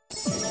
you